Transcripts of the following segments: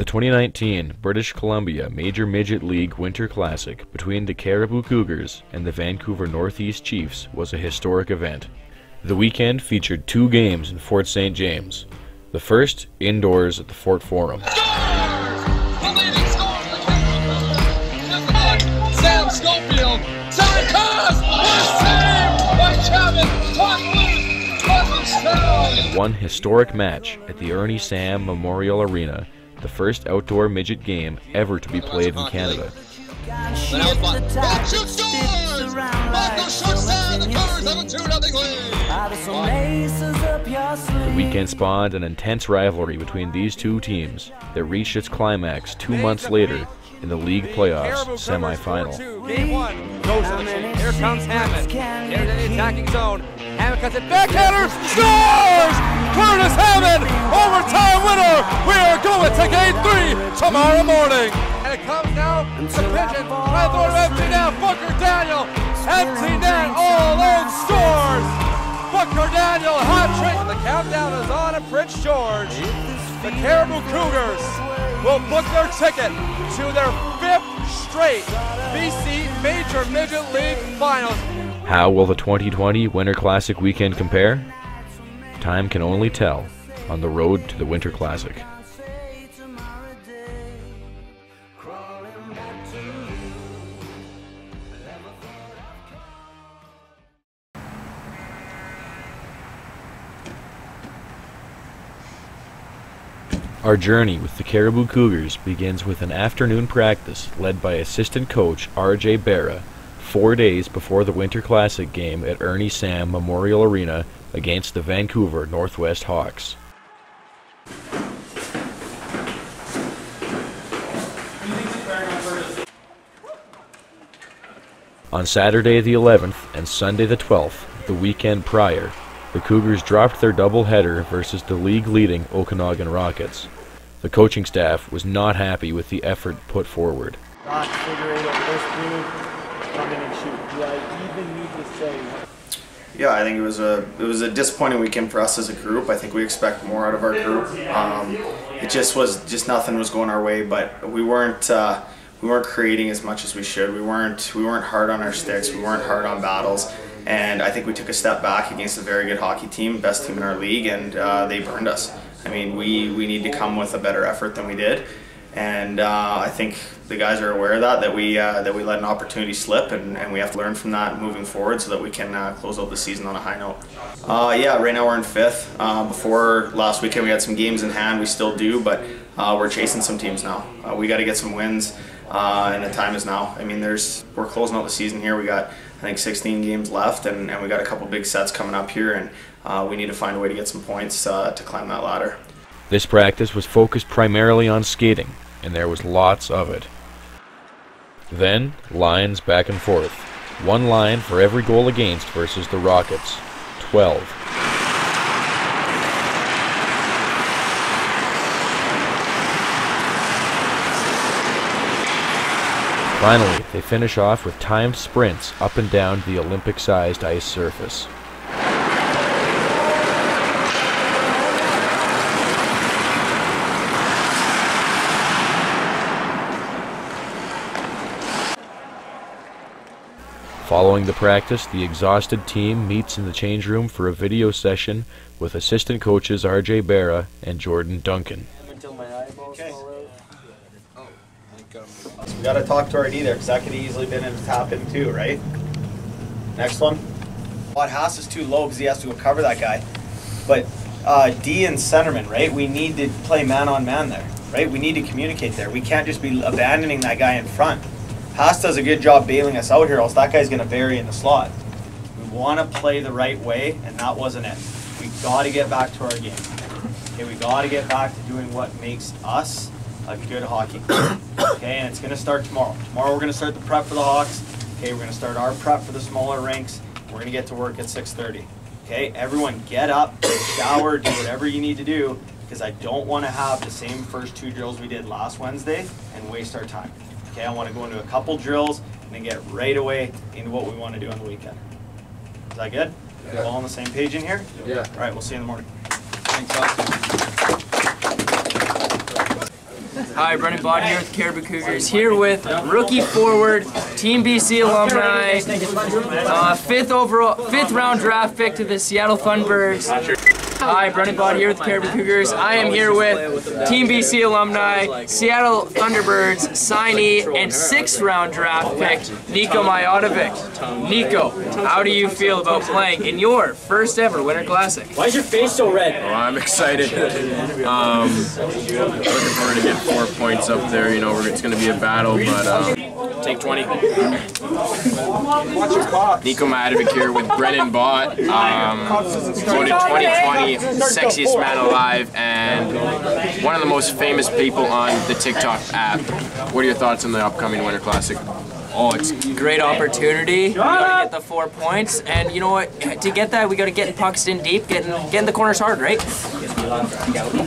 The 2019 British Columbia Major Midget League Winter Classic between the Cariboo Cougars and the Vancouver Northeast Chiefs was a historic event. The weekend featured two games in Fort St. James. The first, indoors at the Fort Forum. One historic match at the Ernie Sam Memorial Arena, the first outdoor midget game ever to be played in Canada. Back shoot scores! Michael Schuster, the Cougars have a 2 0 lead. The weekend spawned an intense rivalry between these two teams that reached its climax two months later in the league playoffs semifinal. Game one goes to the. Here comes Hammond. Into the attacking zone. Hammond cuts it backhander. Scores! Curtis Hammond, overtime winner. We are going to game three tomorrow morning. And it comes now to Pigeon. To throw empty now. Booker Daniel. Empty net. All alone scores. Booker Daniel hat trick. The countdown is on at Prince George. The Cariboo Cougars will book their ticket to their fifth straight BC Major Midget League Finals. How will the 2020 Winter Classic weekend compare? Time can only tell on the road to the Winter Classic. Our journey with the Cariboo Cougars begins with an afternoon practice led by assistant coach RJ Barra, four days before the Winter Classic game at Ernie Sam Memorial Arena against the Vancouver Northwest Hawks. On Saturday the 11th and Sunday the 12th, the weekend prior, the Cougars dropped their doubleheader versus the league leading Okanagan Rockets. The coaching staff was not happy with the effort put forward. not come in and shoot. Do I even need to say Yeah, I think it was a it was a disappointing weekend for us as a group. I think we expect more out of our group. Um, it just was just nothing was going our way, but we weren't uh, we weren't creating as much as we should. We weren't we weren't hard on our sticks. We weren't hard on battles, and I think we took a step back against a very good hockey team, best team in our league, and uh, they burned us. I mean, we we need to come with a better effort than we did. And uh, I think the guys are aware of that, that we uh, that we let an opportunity slip, and, and we have to learn from that moving forward so that we can uh, close out the season on a high note. Uh, yeah, right now we're in fifth. Uh, before last weekend, we had some games in hand. We still do, but uh, we're chasing some teams now. We got to get some wins, and the time is now. I mean, there's we're closing out the season here. We got I think 16 games left, and, and we got a couple big sets coming up here, and we need to find a way to get some points to climb that ladder. This practice was focused primarily on skating, and there was lots of it. Then, lines back and forth. One line for every goal against versus the Rockets. 12. Finally, they finish off with timed sprints up and down the Olympic-sized ice surface. Following the practice, the exhausted team meets in the change room for a video session with assistant coaches RJ Barra and Jordan Duncan. out? We got to talk to our D there because that could easily been a tap in too, right? Next one. But Haas is too low because he has to go cover that guy. But uh, D and centerman, right? We need to play man on man there, right? We need to communicate there. We can't just be abandoning that guy in front. Haas does a good job bailing us out here, else that guy's going to bury in the slot. We want to play the right way, and that wasn't it. We got to get back to our game. Okay, we got to get back to doing what makes us a good hockey team. Okay, and it's going to start tomorrow. Tomorrow we're going to start the prep for the Hawks. Okay, we're going to start our prep for the smaller rinks. We're going to get to work at 6:30. Okay, everyone get up, shower, do whatever you need to do because I don't want to have the same first two drills we did last Wednesday and waste our time. Okay, I want to go into a couple drills and then get right away into what we want to do on the weekend. Is that good? We're all on the same page in here? Yeah. All right, we'll see you in the morning. Thanks, Austin. Hi, Brendan Bott here with Cariboo Cougars. Here with rookie forward, Team BC alumni, uh, fifth overall, fifth round draft pick to the Seattle Thunderbirds. Hi, Brennan Bott here with Cariboo Cougars. I am here with Team BC alumni, Seattle Thunderbirds signee, and sixth round draft pick, Nico Majatovic. Nico, how do you feel about playing in your first ever Winter Classic? Why is your face so red? Well, I'm excited. Um, looking forward to getting four points up there. You know, it's going to be a battle, but um, take 20. Nico here with Brennan Bott, um, voted 2020 sexiest man alive and one of the most famous people on the TikTok app. What are your thoughts on the upcoming Winter Classic? Oh, it's a great opportunity. We gotta get the four points, and you know what? To get that, we gotta get pucks in deep, getting getting the corners hard, right?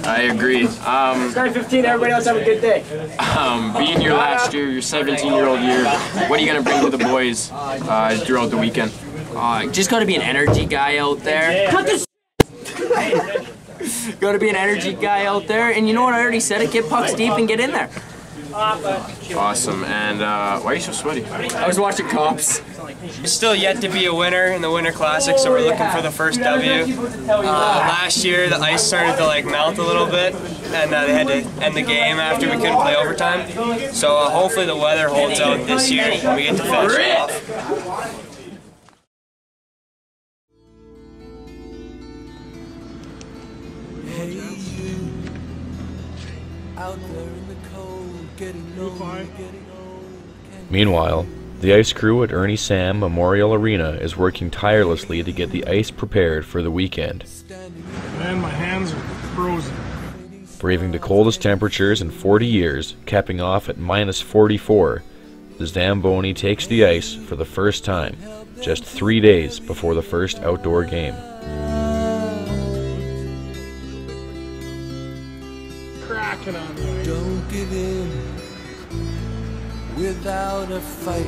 I agree. Um, Start 15, everybody else have a good day. um, being your last year, your 17-year-old year, what are you gonna bring to the boys uh, throughout the weekend? Uh, just gotta be an energy guy out there. Cut this. Gotta be an energy guy out there, and you know what? I already said it. Get pucks deep and get in there. Awesome. And uh, why are you so sweaty? I was watching cops. Still yet to be a winner in the Winter Classic, so we're looking for the first W. Uh, last year, the ice started to like melt a little bit, and uh, they had to end the game after we couldn't play overtime. So uh, hopefully the weather holds out this year, and we get to finish it off. Hey, you out there Meanwhile, the ice crew at Ernie Sam Memorial Arena is working tirelessly to get the ice prepared for the weekend. Man, my hands are frozen. Braving the coldest temperatures in 40 years, capping off at minus 44, the Zamboni takes the ice for the first time, just three days before the first outdoor game. Without a fight.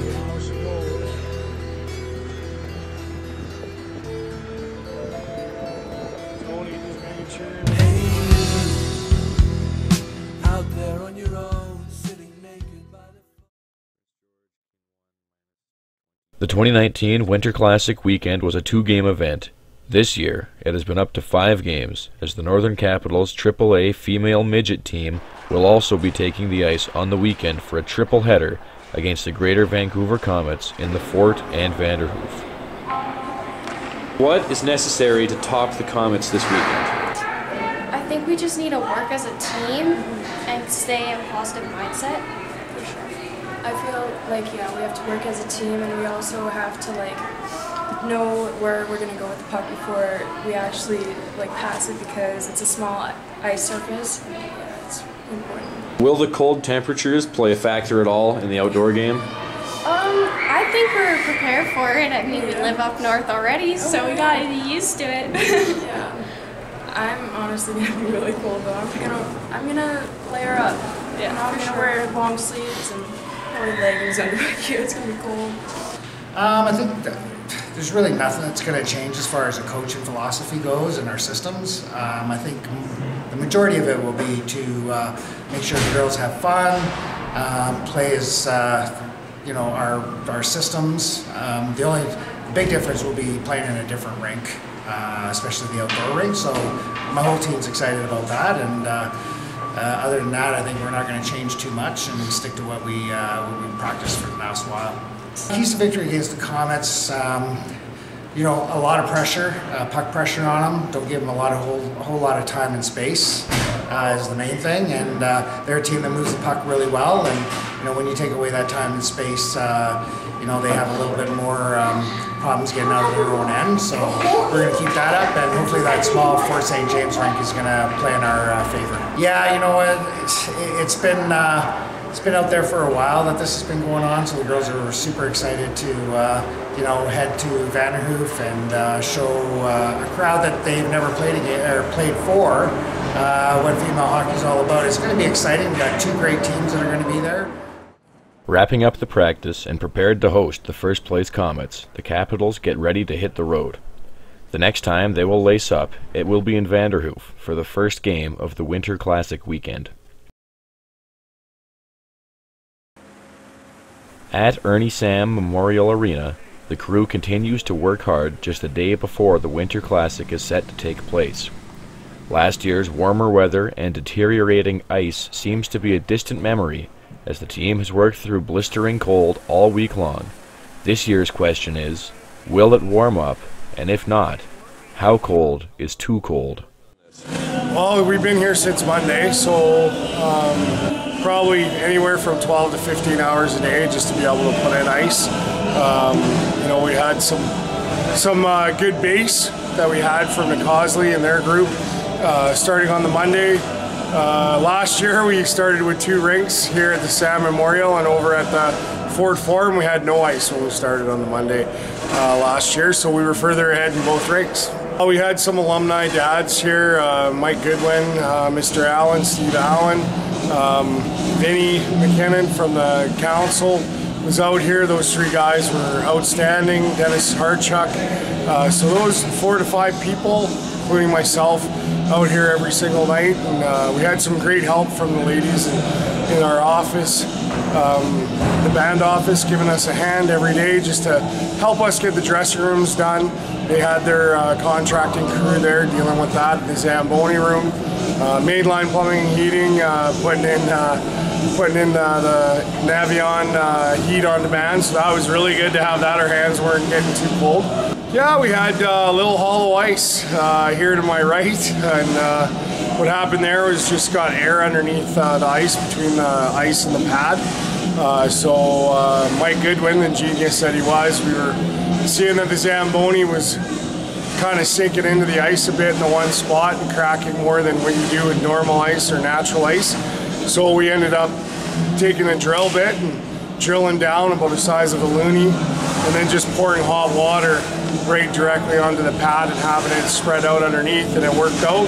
The The 2019 Winter Classic weekend was a two game event. This year, it has been up to five games, as the Northern Capitals AAA female midget team will also be taking the ice on the weekend for a triple header against the Greater Vancouver Comets in the Fort and Vanderhoof. What is necessary to top the Comets this weekend? I think we just need to work as a team and stay in a positive mindset. For sure. I feel like yeah, we have to work as a team, and we also have to like know where we're gonna go with the puck before we actually like pass it because it's a small ice surface. Yeah, it's important. Will the cold temperatures play a factor at all in the outdoor game? Um, I think we're prepared for it. I mean, we live up north already, so we gotta be used to it. yeah. I'm honestly gonna be really cold though. I'm gonna I'm gonna layer up. Yeah, And I'm for gonna sure. wear long sleeves and probably leggings under my gear. It's gonna be cold. Um, I think that there's really nothing that's going to change as far as a coaching philosophy goes and our systems. Um, I think the majority of it will be to uh, make sure the girls have fun, um, play as uh, you know our our systems. Um, the only big difference will be playing in a different rink, uh, especially the outdoor rink. So my whole team's excited about that and. Uh, uh, other than that, I think we're not going to change too much and stick to what we uh, what we practiced for the last while. Keys to victory against the Comets. Um, you know, a lot of pressure, uh, puck pressure on them. Don't give them a lot of whole, a whole lot of time and space uh, is the main thing. And uh, they're a team that moves the puck really well. And you know, when you take away that time and space, uh, you know they have a little bit more um, problems getting out of their own end. So we're going to keep that up, and hopefully that small Fort St. James rink is going to play in our uh, favor. Yeah, you know what? It's, it's been. It's been out there for a while that this has been going on, so the girls are super excited to, uh, you know, head to Vanderhoof and uh, show uh, a crowd that they've never played against, or played for uh, what female hockey is all about. It's going to be exciting. We've got two great teams that are going to be there. Wrapping up the practice and prepared to host the first place Comets, the Capitals get ready to hit the road. The next time they will lace up, it will be in Vanderhoof for the first game of the Winter Classic weekend. At Ernie Sam Memorial Arena, the crew continues to work hard just a day before the Winter Classic is set to take place. Last year's warmer weather and deteriorating ice seems to be a distant memory as the team has worked through blistering cold all week long. This year's question is, will it warm up? And if not, how cold is too cold? Well, we've been here since Monday, so um, probably anywhere from 12 to 15 hours a day just to be able to put in ice. Um, you know, we had some some uh, good base that we had from the Cosley and their group uh, starting on the Monday. Uh, last year we started with two rinks here at the Sam Memorial and over at the Fort Forum we had no ice when we started on the Monday uh, last year, so we were further ahead in both rinks. Uh, we had some alumni dads here, uh, Mike Goodwin, Mr. Allen, Steve Allen, um, Vinny McKinnon from the council was out here. Those three guys were outstanding. Dennis Hartchuck. Uh, so those four to five people, including myself, out here every single night. And uh, we had some great help from the ladies in, in our office, um, the band office, giving us a hand every day just to help us get the dressing rooms done. They had their uh, contracting crew there dealing with that, the Zamboni room. Uh, mainline plumbing and heating, uh, putting in uh, putting in uh, the Navien uh, heat on demand, so that was really good to have that. Our hands weren't getting too cold. Yeah, we had uh, a little hollow ice here to my right, and what happened there was just got air underneath the ice between the ice and the pad. So Mike Goodwin, the genius that he was, we were seeing that the Zamboni was kind of sinking into the ice a bit in the one spot and cracking more than what you do with normal ice or natural ice. So we ended up taking a drill bit and drilling down about the size of a loonie and then just pouring hot water right directly onto the pad and having it spread out underneath and it worked out.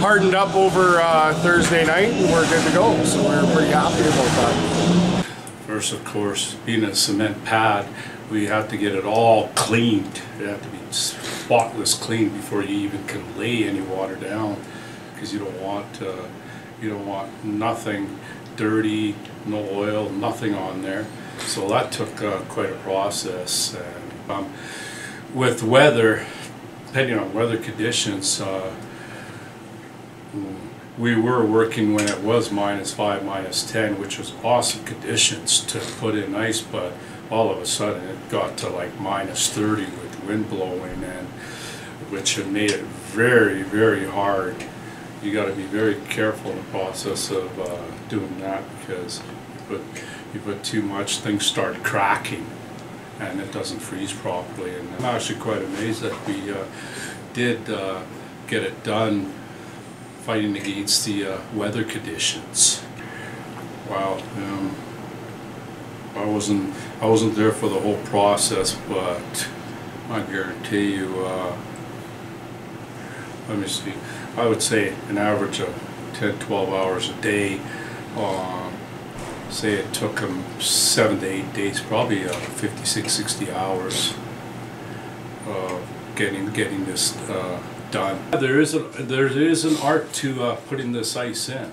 Hardened up over uh, Thursday night and we're good to go. So we're pretty happy about that. First, of course, being a cement pad, we have to get it all cleaned. It have to be spotless clean before you even can lay any water down, because you don't want uh, you don't want nothing dirty, no oil, nothing on there. So that took uh, quite a process. And, um, with weather, depending on weather conditions, uh, we were working when it was minus five, minus 10, which was awesome conditions to put in ice, but all of a sudden it got to like minus 30 with wind blowing and which had made it very, very hard. You got to be very careful in the process of uh, doing that because you put, you put too much, things start cracking and it doesn't freeze properly. And I'm actually quite amazed that we uh, did uh, get it done fighting against the uh, weather conditions. Wow. Um, I wasn't I wasn't there for the whole process, but I guarantee you. Uh, let me see. I would say an average of 10, 12 hours a day. Um, say it took them seven to eight days, probably uh, 56, 60 hours getting getting this uh, done. There is a there is an art to uh, putting this ice in,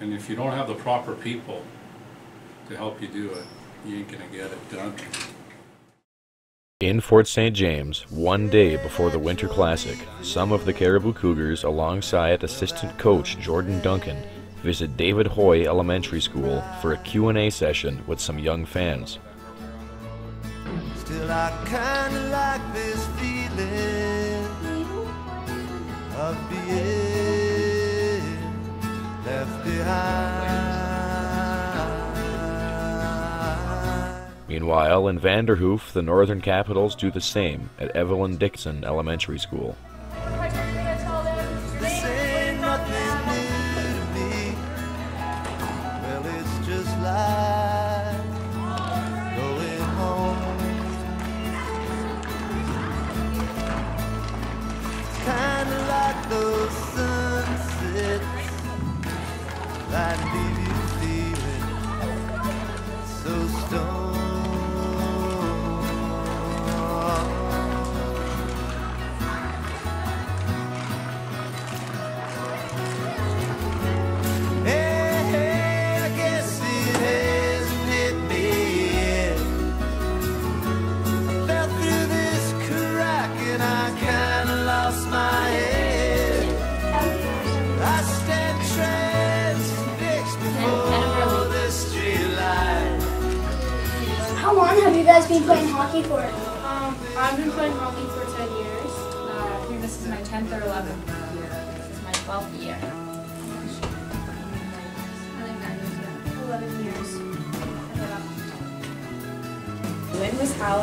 and if you don't have the proper people to help you do it, you ain't gonna get it done. In Fort St. James, one day before the Winter Classic, some of the Cariboo Cougars, alongside assistant coach Jordan Duncan, visit David Hoy Elementary School for a Q&A session with some young fans. Meanwhile, in Vanderhoof, the Northern Capitals do the same at Evelyn Dickson Elementary School.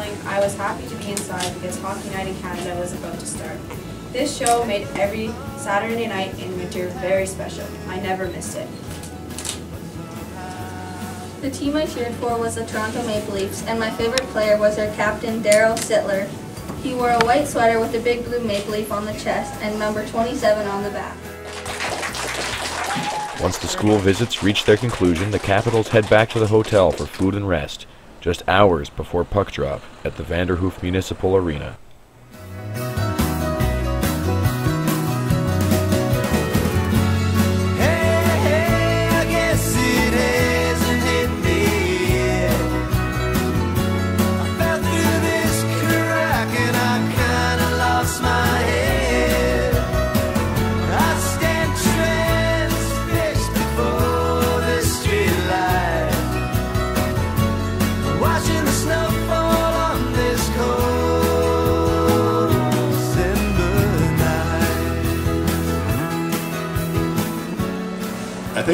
Wind. I was happy to be inside because Hockey Night in Canada was about to start. This show made every Saturday night in winter very special. I never missed it. The team I cheered for was the Toronto Maple Leafs, and my favorite player was their captain, Daryl Sittler. He wore a white sweater with a big blue maple leaf on the chest and number 27 on the back. Once the school visits reach their conclusion, the Capitals head back to the hotel for food and rest, just hours before puck drop at the Vanderhoof Municipal Arena.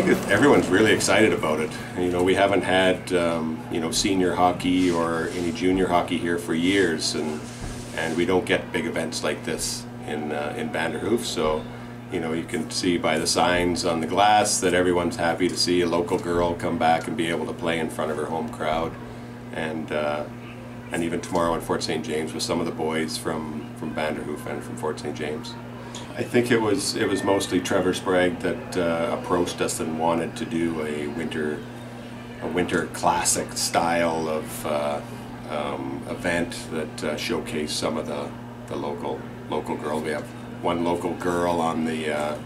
Think everyone's really excited about it. You know, we haven't had um, you know senior hockey or any junior hockey here for years, and and we don't get big events like this in uh, in Vanderhoof. So, you know, you can see by the signs on the glass that everyone's happy to see a local girl come back and be able to play in front of her home crowd, and uh, and even tomorrow in Fort St. James with some of the boys from from Vanderhoof and from Fort St. James. I think it was it was mostly Trevor Sprague that uh, approached us and wanted to do a winter a winter classic style of uh, um, event that uh, showcased some of the, the local local girls. We have one local girl on the uh,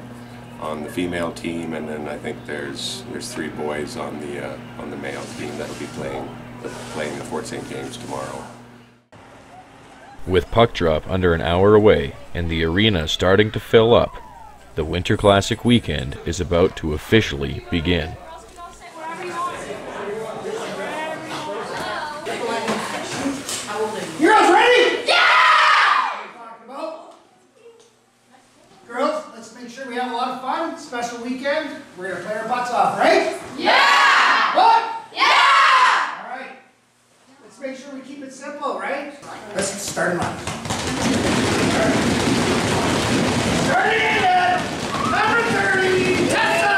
on the female team, and then I think there's there's three boys on the uh, on the male team that'll be playing playing the Fort St. James tomorrow. With puck drop under an hour away and the arena starting to fill up, the Winter Classic weekend is about to officially begin. You girls ready? Yeah! Girls, let's make sure we have a lot of fun. Special weekend. We're gonna play our butts off, right? Yeah! What? Yeah! All right. Let's make sure we keep it simple, right? Let's start them up. Starting in at number 30, Tessa!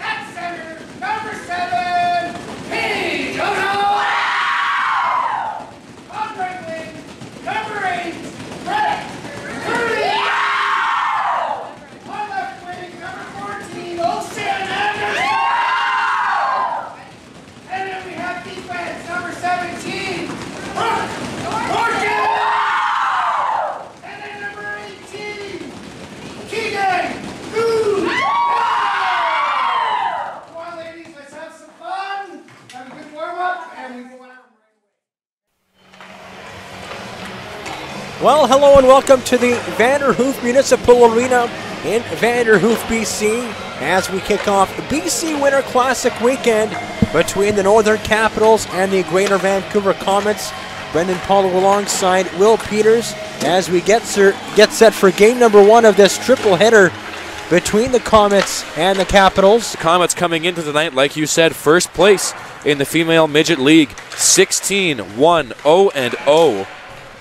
At center, number seven, Penny Jono! On right wing, number eight, Brett Curry! On left wing, number 14, Ocean Anderson! And then we have defense, number 17, Brooke Morgan! And then number 18, Keegan Goose! Come on, ladies, let's have some fun. Have a good warm up, and we go out. Well, hello and welcome to the Vanderhoof Municipal Arena in Vanderhoof, BC, as we kick off the BC Winter Classic weekend between the Northern Capitals and the Greater Vancouver Comets. Brendan Pawliw alongside Will Peters as we get, ser- get set for game number one of this triple header between the Comets and the Capitals. The Comets coming into tonight, like you said, first place in the Female Midget League, 16 1 0 and 0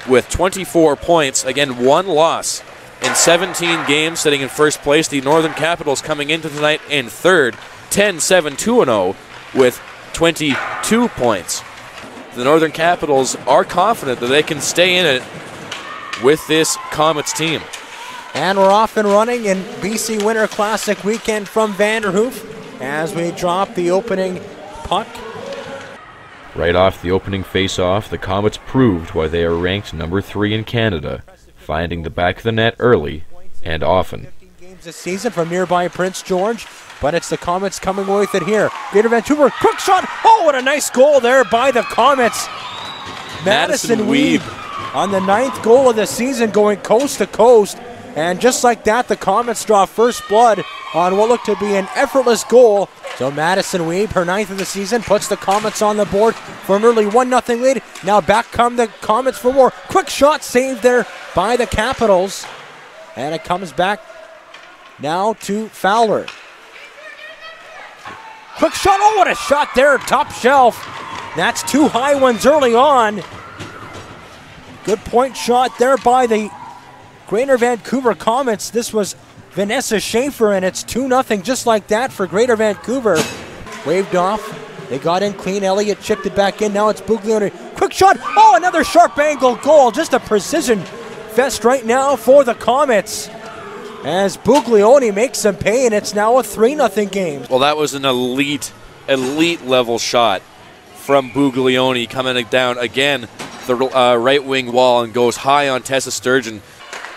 with 24 points. Again, one loss in 17 games, sitting in first place. The Northern Capitals coming into tonight in third, 10 7 2 0 with 22 points. The Northern Capitals are confident that they can stay in it with this Comets team. And we're off and running in BC Winter Classic weekend from Vanderhoof as we drop the opening puck. Right off the opening face-off, the Comets proved why they are ranked number three in Canada, finding the back of the net early and often. Games this season from nearby Prince George, but it's the Comets coming away with it here. Greater Vancouver, quick shot. Oh, what a nice goal there by the Comets. Madison Madison Weeb on the ninth goal of the season going coast to coast. And just like that, the Comets draw first blood on what looked to be an effortless goal. So Madison Weeb, her ninth of the season, puts the Comets on the board for an early 1 0 lead. Now back come the Comets for more. Quick shot saved there by the Capitals. And it comes back now to Fowler. Quick shot. Oh, what a shot there, top shelf. That's two high ones early on. Good point shot there by the Greater Vancouver Comets. This was Vanessa Schaefer, and it's 2 0 just like that for Greater Vancouver. Waved off. They got in clean. Elliott chipped it back in. Now it's Buglione. Quick shot. Oh, another sharp angle goal. Just a precision fest right now for the Comets. As Buglione makes some pay, and it's now a 3 0 game. Well, that was an elite, elite level shot from Buglione coming down again the uh, right wing wall and goes high on Tessa Sturgeon.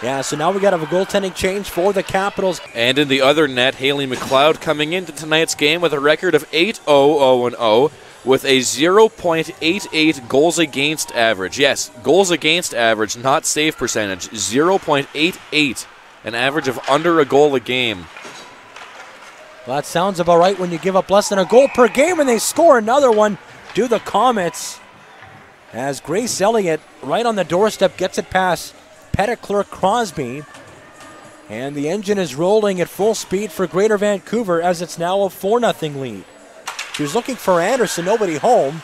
Yeah, so now we got a goaltending change for the Capitals. And in the other net, Haley McLeod coming into tonight's game with a record of 8 0 0 with a 0.88 goals against average. Yes, goals against average, not save percentage. 0.88, an average of under a goal a game. Well, that sounds about right when you give up less than a goal per game and they score another one. Do the Comets as Grace Elliott right on the doorstep gets it past Petitclerc Crosby. And the engine is rolling at full speed for Greater Vancouver as it's now a 4 0 lead. She was looking for Anderson, nobody home.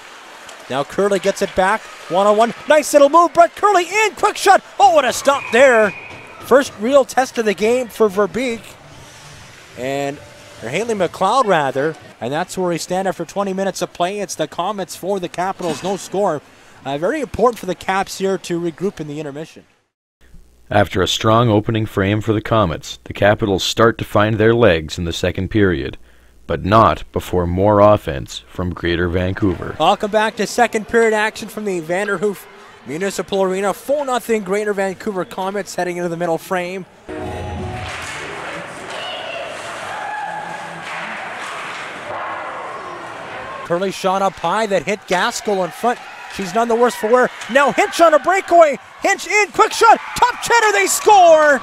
Now Curley gets it back, one on one. Nice little move. Brett Curley in, quick shot. Oh, what a stop there. First real test of the game for Verbeek. And or Haley McLeod, rather. And that's where we stand after 20 minutes of play. It's the Comets for the Capitals, no score. Uh, very important for the Caps here to regroup in the intermission. After a strong opening frame for the Comets, the Capitals start to find their legs in the second period, but not before more offense from Greater Vancouver. Welcome back to second period action from the Vanderhoof Municipal Arena. 4 0 Greater Vancouver Comets heading into the middle frame. Curley shot up high that hit Gaskell in front. She's none the worse for wear. Now Hinch on a breakaway. Hinch in, quick shot, top cheddar, they score!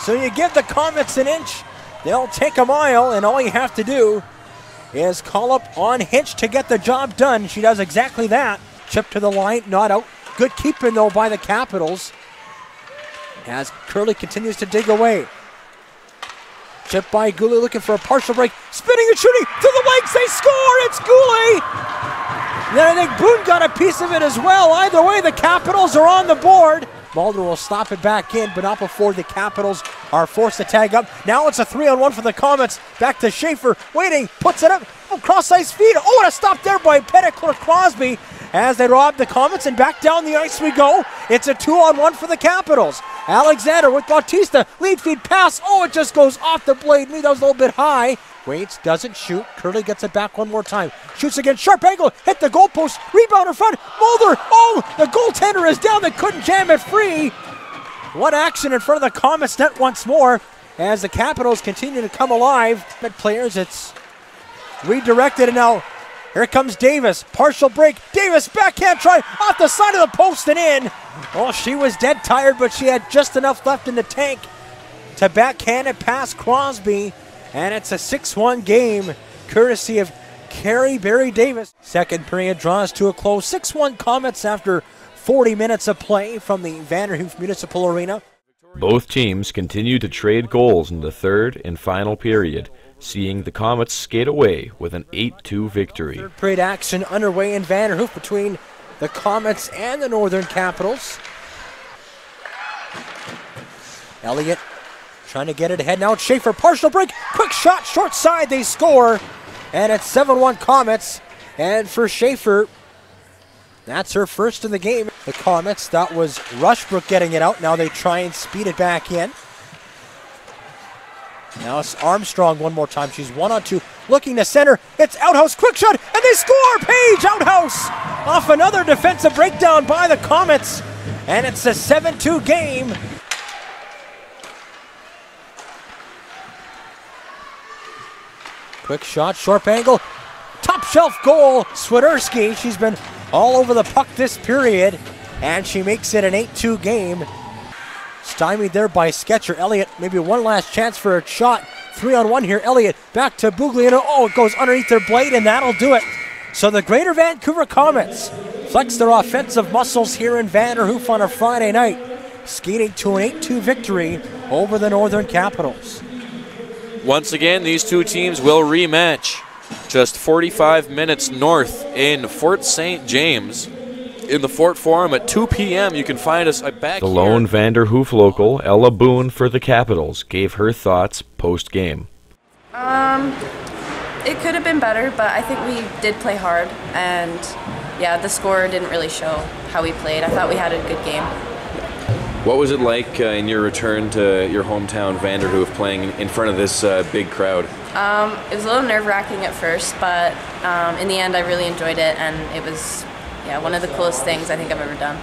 So you give the Comets an inch, they'll take a mile, and all you have to do is call up on Hitch to get the job done. She does exactly that. Chip to the line, not out. Good keeping though by the Capitals. As Curley continues to dig away. Chip by Goulet looking for a partial break. Spinning and shooting to the legs. They score. It's Goulet. Then I think Boone got a piece of it as well. Either way, the Capitals are on the board. Mulder will stop it back in, but not before the Capitals are forced to tag up. Now it's a three on one for the Comets. Back to Schaefer, waiting, puts it up. Oh, cross ice feed. Oh, and a stop there by Petitclerc Crosby as they rob the Comets, and back down the ice we go. It's a two on one for the Capitals. Alexander with Bautista. Lead feed pass. Oh, it just goes off the blade. Maybe that was a little bit high. Waits doesn't shoot. Curley gets it back one more time. Shoots again. Sharp angle. Hit the goalpost. Rebound in front. Mulder. Oh, the goaltender is down. They couldn't jam it free. What action in front of the Comets net once more as the Capitals continue to come alive. But players, it's redirected and now here comes Davis. Partial break. Davis backhand try off the side of the post and in. Oh, she was dead tired, but she had just enough left in the tank to backhand it past Crosby. And it's a 6 1 game, courtesy of Carrie Barry Davis. Second period draws to a close. 6 1 Comets after 40 minutes of play from the Vanderhoof Municipal Arena. Both teams continue to trade goals in the third and final period, seeing the Comets skate away with an 8 2 victory. Third period action underway in Vanderhoof between the Comets and the Northern Capitals. Elliott trying to get it ahead now. Schaefer, partial break, quick shot, short side, they score. And it's 7 1 Comets. And for Schaefer, that's her first in the game. The Comets, that was Rushbrook getting it out. Now they try and speed it back in. Now it's Armstrong one more time. She's one on two, looking to center. It's Outhouse, quick shot, and they score! Page Outhouse off another defensive breakdown by the Comets. And it's a 7 2 game. Quick shot, sharp angle, top shelf goal. Swiderski, she's been all over the puck this period, and she makes it an 8 2 game. Stymied there by Sketcher. Elliott, maybe one last chance for a shot. Three on one here. Elliott back to Buglione. Oh, it goes underneath their blade, and that'll do it. So the Greater Vancouver Comets flex their offensive muscles here in Vanderhoof on a Friday night, skating to an 8 2 victory over the Northern Capitals. Once again, these two teams will rematch just 45 minutes north in Fort St. James. In the Fort Forum at 2 p.m., you can find us back The lone Vanderhoof local, Ella Boone for the Capitals, gave her thoughts post game. Um, it could have been better, but I think we did play hard, and yeah, the score didn't really show how we played. I thought we had a good game. What was it like uh, in your return to your hometown Vanderhoof playing in front of this uh, big crowd? Um, it was a little nerve wracking at first, but um, in the end, I really enjoyed it, and it was yeah one of the coolest things I think I've ever done.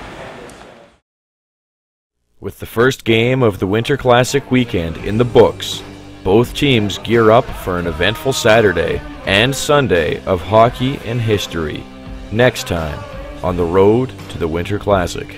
With the first game of the Winter Classic weekend in the books, both teams gear up for an eventful Saturday and Sunday of hockey and history. Next time on the road to the Winter Classic.